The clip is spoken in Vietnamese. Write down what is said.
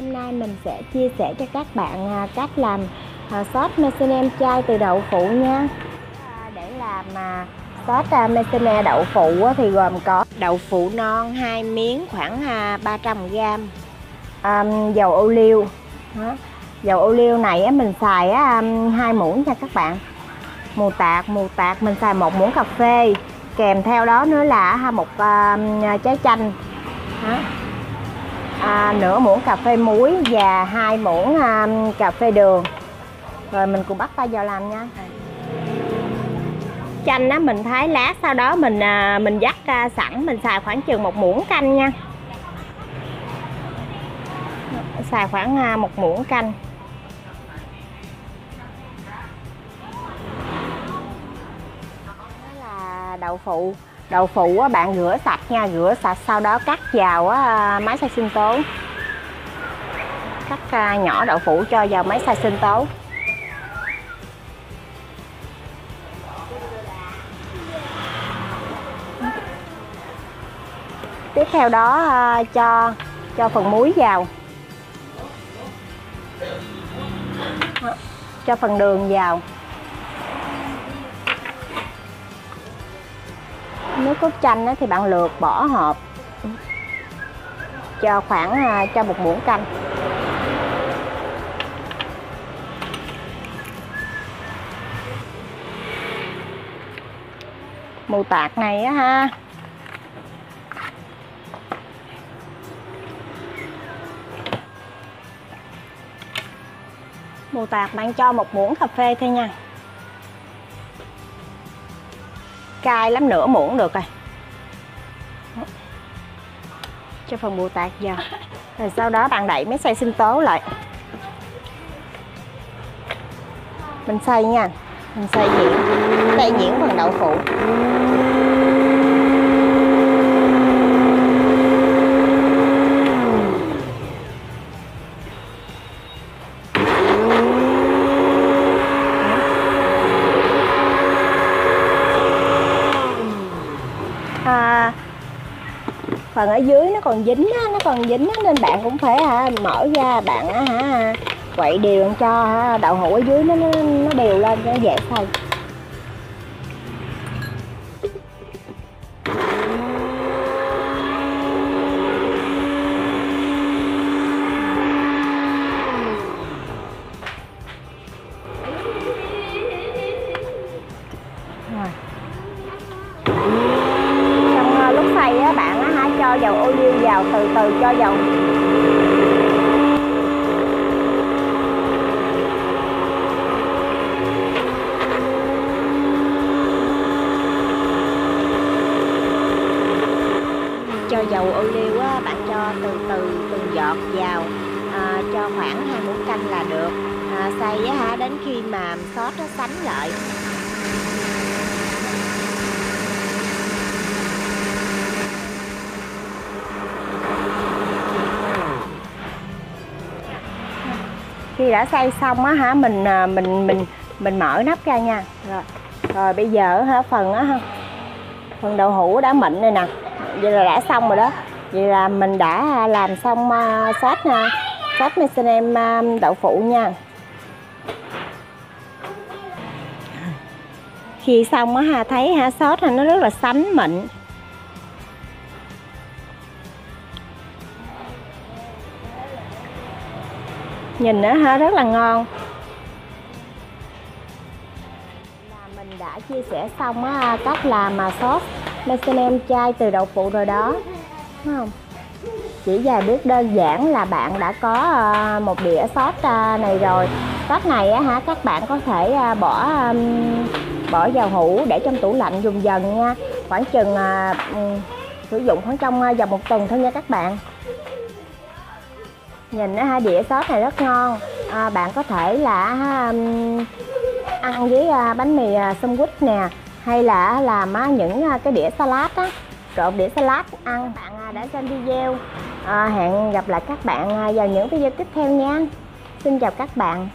hôm nay mình sẽ chia sẻ cho các bạn à, cách làm à, sốt messene chai từ đậu phụ nha. À, để làm mà sốt à, đậu phụ thì gồm có đậu phụ non 2 miếng khoảng 300g dầu ô liu. Dầu ô liu này á, mình xài hai muỗng nha các bạn. Mù tạt mù tạt mình xài một muỗng cà phê. Kèm theo đó nữa là một trái chanh à, nửa muỗng cà phê muối và hai muỗng à, cà phê đường. Rồi mình cùng bắt tay vào làm nha. Chanh á mình thái lá sau đó mình à, mình dắt à, sẵn mình xài khoảng chừng một muỗng canh nha. Xài khoảng à, một muỗng canh. Đó là đậu phụ đậu phụ á, bạn rửa sạch nha rửa sạch sau đó cắt vào á, máy xay sinh tố. Cắt à, nhỏ đậu phụ cho vào máy xay sinh tố. Tiếp theo đó à, cho cho phần muối vào. Cho phần đường vào. Nước cốt chanh thì bạn lượt bỏ hộp. Cho khoảng à, cho một muỗng canh. Mù tạt này á ha. Mù tạt bạn cho một muỗng cà phê thôi nha. Cay lắm, nửa muỗng được rồi. Cho phần bù tạt vào. Rồi sau đó bạn đẩy máy xay sinh tố lại. Mình xay nha. Mình xay nhuyễn. Xay nhuyễn phần đậu phụ. Phần ở dưới nó còn dính á, nó còn dính á, nên bạn cũng phải hả, mở ra bạn á, hả, quậy đều cho hả, đậu hũ ở dưới nó, nó nó đều lên cho nó dễ xay vào từ từ cho dầu cho dầu ô liu á bạn cho từ từ từng giọt vào à, cho khoảng hai muỗng canh là được. À, xay á đến khi mà sốt nó sánh lại. Khi đã xay xong á hả, mình à, mình mình mình mở nắp ra nha. Rồi rồi bây giờ hả, phần á ha phần đậu hũ đã mịn này nè. Vậy là đã xong rồi đó. Vậy là mình đã làm xong à, sốt nha à, sốt mình xin em đậu phụ nha. Khi xong á ha thấy ha sốt ha nó rất là sánh mịn. Nhìn nó ha, rất là ngon. Là mình đã chia sẻ xong á, cách làm mà sốt em H&M chai từ đậu phụ rồi đó. Đúng không? Chỉ vài bước đơn giản là bạn đã có ờ, một đĩa sốt ờ, này rồi. Sốt này á hả, các bạn có thể ờ, bỏ bỏ vào hũ để trong tủ lạnh dùng dần nha. Khoảng chừng sử dụng khoảng trong vòng một tuần thôi nha các bạn nhìn á ha đĩa sốt này rất ngon. À, bạn có thể là ăn với à, bánh mì à, sandwich nè hay là làm những à, cái đĩa salad á. Trộn đĩa salad ăn bạn đã xem video. À, hẹn gặp lại các bạn vào những video tiếp theo nha. Xin chào các bạn.